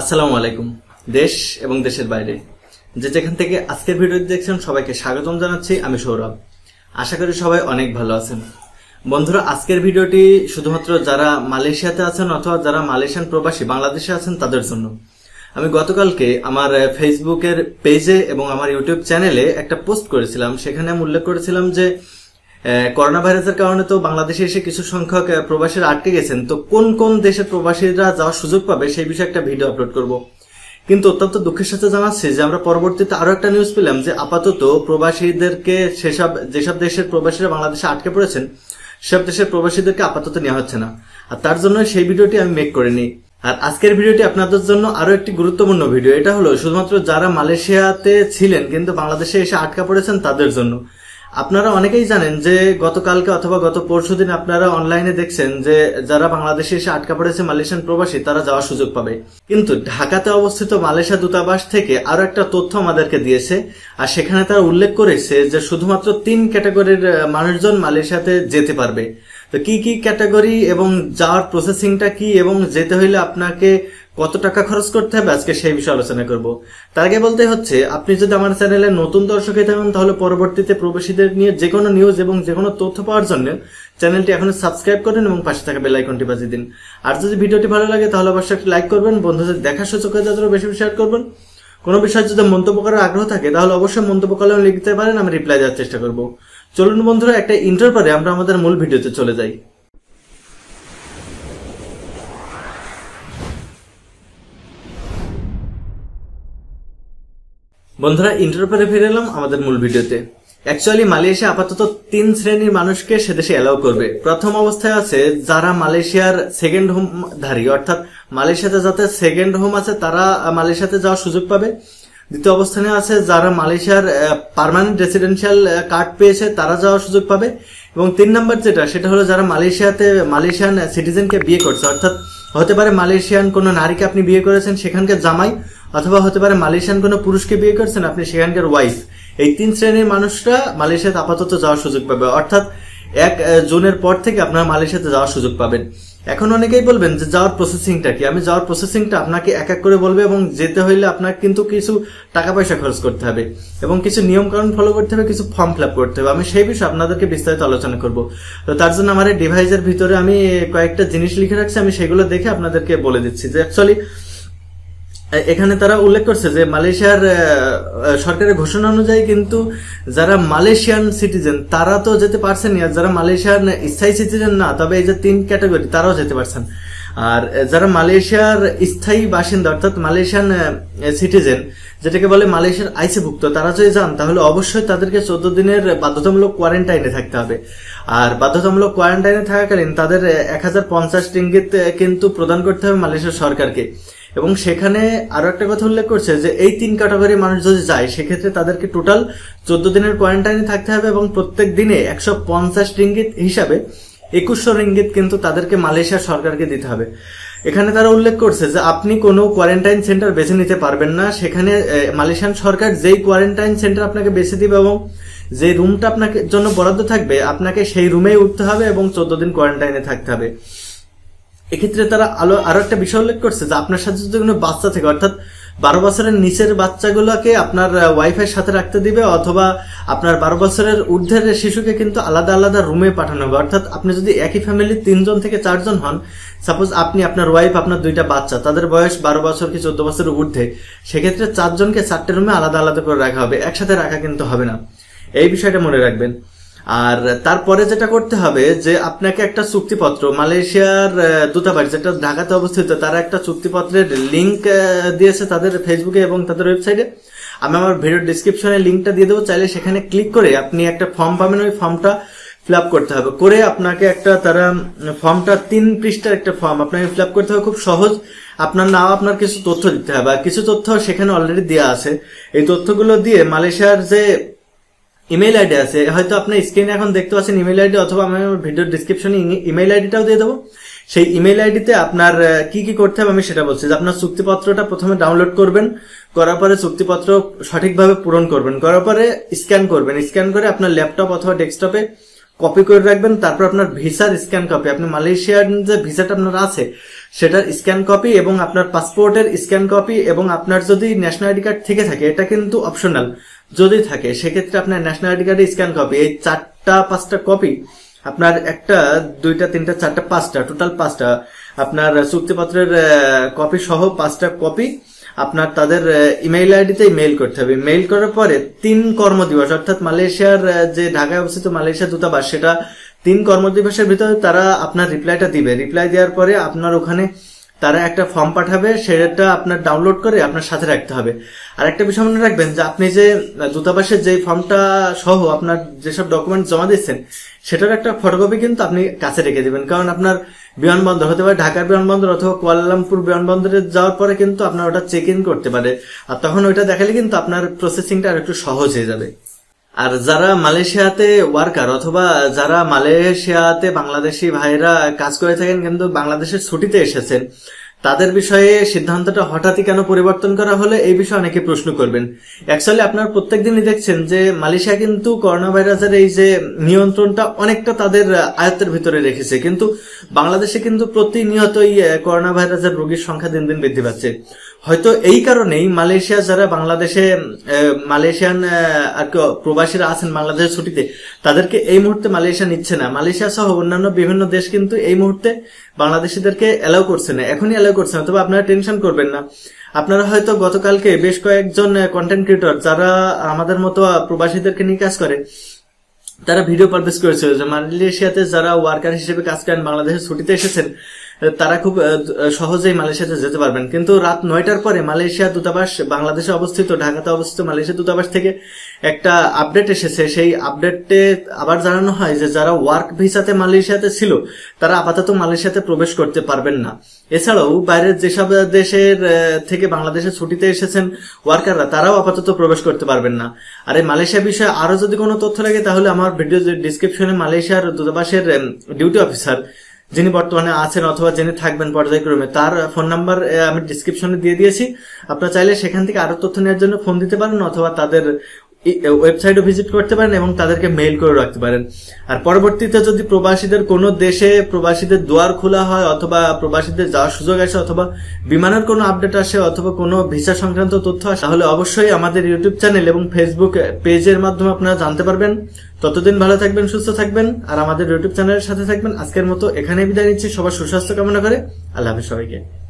আসসালামু আলাইকুম, দেশ এবং দেশের বাইরে। যে যেখান থেকে আজকের ভিডিও দেখছেন, সবাইকে স্বাগতম জানাচ্ছি, আমি সৌরভ। আশা করি সবাই অনেক ভালো আছেন। বন্ধুরা, আজকের ভিডিওটি শুধুমাত্র যারা মালয়েশিয়াতে আছেন অথবা যারা মালয়েশিয়ান প্রবাসী বাংলাদেশে আছেন, তাদের জন্য। আমি গতকালকে আমার ফেসবুকের পেজে এবং আমার ইউটিউব চ্যানেলে একটা পোস্ট করেছিলাম। সেখানে আমি উল্লেখ করেছিলাম যে করোনা ভাইরাসের কারণে তো বাংলাদেশে এসে কিছু সংখ্যক প্রবাসীরা আটকে গেছেন। তো কোন কোন দেশের প্রবাসীরা যাওয়ার সুযোগ পাবে সেই বিষয়ে একটা ভিডিও আপলোড করব। কিন্তু অত্যন্ত দুঃখের সাথে জানাচ্ছি যে আমরা পরবর্তীতে আরও একটা নিউজ পেলাম যে আপাতত প্রবাসীদেরকে সেসব, যেসব দেশের প্রবাসীরা বাংলাদেশে আটকে পড়েছেন সব দেশের প্রবাসীদেরকে আপাতত নেওয়া হচ্ছে না। আর তার জন্য সেই ভিডিওটি আমি মেক করিনি। আর আজকের ভিডিওটি আপনাদের জন্য আরও একটি গুরুত্বপূর্ণ ভিডিও। এটা হলো, শুধুমাত্র যারা মালয়েশিয়াতে ছিলেন, কিন্তু বাংলাদেশে এসে আটকা পড়েছেন তাদের জন্য। আপনারা অনেকেই জানেন যে গতকালকে অথবা গত পরশুদিন আপনারা অনলাইনে দেখছেন যে যারা বাংলাদেশে এসে আটকা পড়েছে মালয়েশিয়ান প্রবাসী, তারা যাওয়ার সুযোগ পাবে। কিন্তু ঢাকাতে অবস্থিত মালয়েশিয়া দূতাবাস থেকে আরও একটা তথ্য আমাদেরকে দিয়েছে, আর সেখানে তারা উল্লেখ করেছে যে শুধুমাত্র তিন ক্যাটাগরির মানুষজন মালয়েশিয়াতে যেতে পারবে। তো কি কি ক্যাটাগরি এবং যাওয়ার প্রসেসিংটা কি এবং যেতে হইলে আপনাকে কত টাকা খরচ করতে হবে আজকে সেই বিষয়ে আলোচনা করব। তার আগে বলতে হচ্ছে, আপনি যদি আমার চ্যানেলে নতুন দর্শক হয়ে থাকেন, তাহলে পরবর্তীতে প্রবাসীদের নিয়ে যে কোনো নিউজ এবং যে কোনো তথ্য পাওয়ার জন্য চ্যানেলটি এখন সাবস্ক্রাইব করুন এবং পাশে থাকা বেল আইকনটি বাজিয়ে দিন। আর যদি ভিডিওটি ভালো লাগে, তাহলে অবশ্যই একটি লাইক করবেন, বন্ধুদের দেখার সুযোগ হয়ে যাতে বেশি বেশি শেয়ার করবেন। কোনো বিষয়ে যদি মন্তব্য করার আগ্রহ থাকে, তাহলে অবশ্যই মন্তব্য কলমে লিখতে পারেন, আমি রিপ্লাই দেওয়ার চেষ্টা করব। চলুন বন্ধুরা, একটা ইন্টার পরে আমরা আমাদের মূল ভিডিওতে চলে যাই। বন্ধুরা ইন্টার পরে ফিরে এলাম আমাদের মূল ভিডিওতে। অ্যাকচুয়ালি মালয়েশিয়া আপাতত তিন শ্রেণির মানুষকে সে দেশে অ্যালাউ করবে। প্রথম অবস্থায় আছে যারা মালয়েশিয়ার সেকেন্ড হোম ধারী, অর্থাৎ মালয়েশিয়াতে যাতে সেকেন্ড হোম আছে, তারা মালয়েশিয়াতে যাওয়ার সুযোগ পাবে। দ্বিতীয় অবস্থানে আছে যারা মালয়েশিয়ার পার্মানেন্ট রেসিডেন্সিয়াল কার্ড পেয়েছে, তারা যাওয়ার সুযোগ পাবে। এবং তিন নম্বর যেটা, সেটা হলো যারা মালয়েশিয়াতে, মালয়েশিয়ান সিটিজেনকে বিয়ে করছে, অর্থাৎ হতে পারে মালয়েশিয়ান কোনো নারীকে আপনি বিয়ে করেছেন, সেখানকার জামাই অথবা হতে পারে মালয়েশিয়ান কোনো পুরুষকে বিয়ে করছেন, আপনি সেখানকার ওয়াইফ এই তিন শ্রেণির মানুষরা মালয়েশিয়াতে আপাতত যাওয়ার সুযোগ পাবে। অর্থাৎ এক জুনের পর থেকে আপনারা মালয়েশিয়াতে যাওয়ার সুযোগ পাবেন। এখন অনেকেই বলবেন যে যাওয়ার প্রসেসিংটা কি? আমি যাওয়ার প্রসেসিংটা আপনাকে এক এক করে বলবে এবং যেতে হইলে আপনাকে কিন্তু কিছু টাকা পয়সা খরচ করতে হবে এবং কিছু নিয়ম কানুন ফলো করতে হবে, কিছু ফর্ম ফিল করতে হবে। আমি সেই বিষয়ে আপনাদেরকে বিস্তারিত আলোচনা করব। তো তার জন্য আমার ডিভাইসের ভিতরে আমি কয়েকটা জিনিস লিখে রাখছি। আমি সেগুলো দেখে আপনাদেরকে বলে দিচ্ছি যে অ্যাকচুয়ালি এখানে তারা উল্লেখ করছে যে মালয়েশিয়ার সরকারের ঘোষণা অনুযায়ী কিন্তু যারা মালয়েশিয়ান সিটিজেন তারা তো যেতে পারছেন আর যারা মালয়েশিয়ান স্থায়ী সিটিজেন না তবে এই যে তিন ক্যাটাগরি তারাও যেতে পারছেন। আর যারা মালয়েশিয়ার স্থায়ী বাসিন্দা অর্থাৎ মালয়েশিয়ান সিটিজেন যেটাকে বলে মালয়েশিয়ার আইসিভুক্ত তারা যদি যান তাহলে অবশ্যই তাদেরকে চোদ্দ দিনের বাধ্যতামূলক কোয়ারেন্টাইনে থাকতে হবে। আর বাধ্যতামূলক কোয়ারেন্টাইনে থাকাকালীন তাদের এক হাজার পঞ্চাশ রিঙ্গিত আহ, কিন্তু প্রদান করতে হবে মালয়েশিয়ার সরকারকে। এবং সেখানে আরও একটা কথা উল্লেখ করছে যে এই তিন ক্যাটাগরি মানুষ যদি যায়, সেক্ষেত্রে তাদেরকে টোটাল চোদ্দ দিনের কোয়ারেন্টাইনে থাকতে হবে এবং প্রত্যেক দিনে একশো পঞ্চাশ রিঙ্গিত হিসাবে একুশশো রিঙ্গিত কিন্তু তাদেরকে মালয়েশিয়ার সরকারকে দিতে হবে। এখানে তারা উল্লেখ করছে যে আপনি কোনো কোয়ারেন্টাইন সেন্টার বেছে নিতে পারবেন না। সেখানে মালয়েশিয়ান সরকার যেই কোয়ারেন্টাইন সেন্টার আপনাকে বেছে দিবে এবং যে রুমটা আপনাকে জন্য বরাদ্দ থাকবে, আপনাকে সেই রুমেই উঠতে হবে এবং চোদ্দ দিন কোয়ারেন্টাইনে থাকতে হবে। এক্ষেত্রে তারা আলো আরও একটা বিষয় উল্লেখ করছে যে আপনার সাথে যদি কোনো বাচ্চা থাকে, অর্থাৎ বারো বছরের নিচের বাচ্চাগুলোকে আপনার ওয়াইফাই সাথে রাখতে দিবে অথবা আপনার বারো বছরের ঊর্ধ্বের শিশুকে কিন্তু আলাদা আলাদা রুমে পাঠানো হবে। অর্থাৎ আপনি যদি একই ফ্যামিলির তিনজন থেকে চারজন হন সাপোজ আপনি আপনার ওয়াইফ আপনার দুইটা বাচ্চা, তাদের বয়স বারো বছর কি চোদ্দ বছরের ঊর্ধ্বে, সেক্ষেত্রে চারজনকে চারটে রুমে আলাদা আলাদা করে রাখা হবে, একসাথে রাখা কিন্তু হবে না। এই বিষয়টা মনে রাখবেন। আর তারপরে যেটা করতে হবে যে আপনাকে একটা চুক্তিপত্র, মালয়েশিয়ার দূতাবাস যেটা ঢাকাতে অবস্থিত, তারা একটা চুক্তিপত্রের লিংক দিয়েছে তাদের ফেসবুকে এবং তাদের ওয়েবসাইটে আমি আমার ভিডিও ডিসক্রিপশনে লিঙ্কটা দিয়ে দেবো, চাইলে সেখানে ক্লিক করে আপনি একটা ফর্ম পাবেন, ওই ফর্মটা ফিল আপ করতে হবে। করে আপনাকে একটা তারা ফর্মটা তিন পৃষ্ঠার একটা ফর্ম আপনাকে ফিল আপ করতে হবে, খুব সহজ। আপনার নাম আপনার কিছু তথ্য দিতে হবে, আর কিছু তথ্য সেখানে অলরেডি দেওয়া আছে। এই তথ্যগুলো দিয়ে মালয়েশিয়ার যে ইমেল আইডি আছে। হয়তো আপনার স্ক্রিনে এখন দেখতে পাচ্ছেন ইমেল আইডি অথবা আমি ভিডিও ডিসক্রিপশনে ইমেল আইডিটাও দিয়ে দেবো। সেই ইমেল আইডিতে আপনার কি কি করতে হবে আমি সেটা বলছি। যে আপনার চুক্তিপত্রটা প্রথমে ডাউনলোড করবেন, করার পরে চুক্তিপত্র সঠিকভাবে পূরণ করবেন। করার পরে স্ক্যান করবেন। স্ক্যান করে আপনার ল্যাপটপ অথবা ডেস্কটপে কপি করে রাখবেন। তারপর আপনার ভিসার স্ক্যান কপি আপনি মালয়েশিয়ার যে ভিসাটা আপনার আছে, সেটার স্ক্যান কপি এবং আপনার পাসপোর্টের স্ক্যান কপি এবং আপনার যদি ন্যাশনাল আইডি কার্ড থেকে থাকে, এটা কিন্তু অপশনাল যদি থাকে, সেক্ষেত্রে আপনার ন্যাশনাল আইডি কার্ডের স্ক্যান কপি এই চারটা, পাঁচটা কপি আপনার একটা, দুইটা, তিনটা, চারটা, পাঁচটা টোটাল পাঁচটা, আপনার চুক্তিপত্রের কপি সহ পাঁচটা কপি আপনার তাদের ইমেইল আইডিতে মেইল করতে হবে। মেইল করার পরে তিন কর্মদিবস, অর্থাৎ মালয়েশিয়ার যে ঢাকায় অবস্থিত মালয়েশিয়া দূতাবাস, সেটা তিন কর্মদিবসের ভিতরে তারা আপনার রিপ্লাইটা দিবে। রিপ্লাই দেওয়ার পরে আপনার ওখানে তারা একটা ফর্ম পাঠাবে, সেটা আপনার ডাউনলোড করে আপনার সাথে রাখতে হবে। আর একটা বিষয় মনে রাখবেন যে আপনি যে দূতাবাসের যে ফর্মটা সহ আপনার যেসব ডকুমেন্ট জমা দিচ্ছেন সেটার একটা ফটোকপি কিন্তু আপনি কাছে রেখে দেবেন। কারণ আপনার বিমানবন্দর, হতে পারে ঢাকার বিমানবন্দর অথবা কুয়ালালামপুর বিমানবন্দরে যাওয়ার পরে কিন্তু আপনার ওটা চেক ইন করতে পারে। আর তখন ওইটা দেখালে কিন্তু আপনার প্রসেসিংটা আর একটু সহজ হয়ে যাবে। আর যারা মালয়েশিয়াতে ওয়ার্কার অথবা যারা মালয়েশিয়াতে বাংলাদেশি ভাইরা কাজ করে থাকেন কিন্তু বাংলাদেশের ছুটিতে এসেছেন, তাদের বিষয়ে সিদ্ধান্তটা হঠাৎই কেন পরিবর্তন করা হলে এই বিষয়ে অনেকে প্রশ্ন করবেন। অ্যাকচুয়ালি আপনার প্রত্যেকদিনই দেখছেন যে মালয়েশিয়া কিন্তু করোনা ভাইরাসের এই যে নিয়ন্ত্রণটা অনেকটা তাদের আয়ত্তের ভিতরে রেখেছে। কিন্তু বাংলাদেশে কিন্তু প্রতিনিয়তই করোনা ভাইরাসের রোগীর সংখ্যা দিন দিন বৃদ্ধি পাচ্ছে। হয়তো এই কারণেই মালয়েশিয়া যারা বাংলাদেশে মালয়েশিয়ান আর কি প্রবাসীরা আছেন বাংলাদেশের ছুটিতে, তাদেরকে এই মুহূর্তে মালয়েশিয়া নিচ্ছে না। মালয়েশিয়া সহ অন্যান্য বিভিন্ন দেশ কিন্তু এই মুহূর্তে বাংলাদেশিদেরকে অ্যালাউ করছে না। এখনই অ্যালাউ করছে না তবে আপনারা টেনশন করবেন না। আপনারা হয়তো গতকালকে বেশ কয়েকজন কন্টেন্ট ক্রিয়েটর যারা আমাদের মতো প্রবাসীদেরকে নিয়ে কাজ করে, তারা ভিডিও পাবলিশ করেছিল যে মালয়েশিয়াতে যারা ওয়ার্কার হিসেবে কাজ করেন বাংলাদেশের ছুটিতে এসেছেন তারা খুব সহজেই মালয়েশিয়াতে যেতে পারবেন। কিন্তু রাত নয়টার পরে মালয়েশিয়া দূতাবাস বাংলাদেশে অবস্থিত, ঢাকাতে অবস্থিত মালয়েশিয়া দূতাবাস থেকে একটা আপডেট এসেছে। সেই আপডেটে আবার জানানো হয় যে, যারা ওয়ার্ক ভিসাতে মালয়েশিয়াতে ছিল, তারা আপাতত মালয়েশিয়াতে প্রবেশ করতে পারবেন না। এছাড়াও বাইরের যেসব দেশের থেকে বাংলাদেশে ছুটিতে এসেছেন ওয়ার্কাররা, তারাও আপাতত প্রবেশ করতে পারবেন না। আর এই মালয়েশিয়া বিষয়ে আরও যদি কোনো তথ্য লাগে, তাহলে আমার ভিডিও ডিসক্রিপশনে মালয়েশিয়ার দূতাবাসের ডিউটি অফিসার যিনি বর্তমানে আছেন অথবা যিনি থাকবেন পর্যায়ক্রমে, তার ফোন নাম্বার আমি ডিসক্রিপশনে দিয়ে দিয়েছি। আপনারা চাইলে সেখান থেকে আরও তথ্য নেওয়ার জন্য ফোন দিতে পারেন অথবা তাদের ওয়েবসাইটও ভিজিট করতে পারেন এবং তাদেরকে মেইল করে রাখতে পারেন। আর পরবর্তীতে যদি প্রবাসীদের কোনো দেশে প্রবাসীদের দুয়ার খোলা হয় অথবা প্রবাসীদের যাওয়ার সুযোগ আসে অথবা বিমানের কোনো আপডেট আসে অথবা কোনো ভিসা সংক্রান্ত তথ্য আসে, তাহলে অবশ্যই আমাদের ইউটিউব চ্যানেল এবং ফেসবুক পেজের মাধ্যমে আপনারা জানতে পারবেন। ততদিন ভালো থাকবেন, সুস্থ থাকবেন, আর আমাদের ইউটিউব চ্যানেলের সাথে থাকবেন। আজকের মতো এখানে বিদায় নিচ্ছি। সবার সুস্বাস্থ্য কামনা করে। আল্লাহ হাফিজ সবাইকে।